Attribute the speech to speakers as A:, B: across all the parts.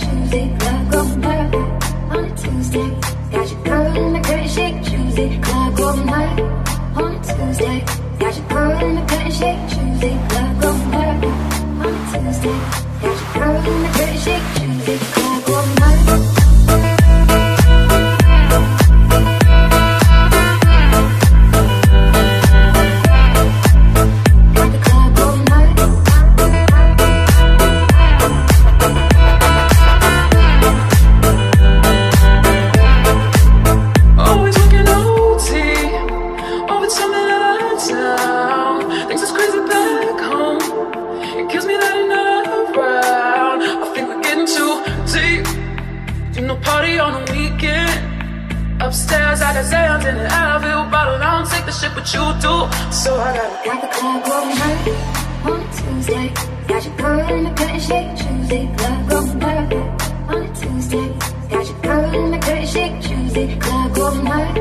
A: Tuesday. On. Got your girl in the curtain shake Tuesday. Club going hard on a Tuesday. Got your girl in the curtain shake Tuesday. Club going hard on a Tuesday. Got your girl in the curtain shake Tuesday. Club going hard.
B: Upstairs at the Zans in the Advil bottle. I don't take the shit, but you do. So I gotta
A: Got the club going hard on a Tuesday. Got your girl in the curtain shake Tuesday. Club going hard on a Tuesday. Got your girl in the curtain shake Tuesday. Club going hard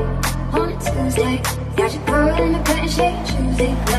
A: on a Tuesday. Got your girl in the curtain shake Tuesday.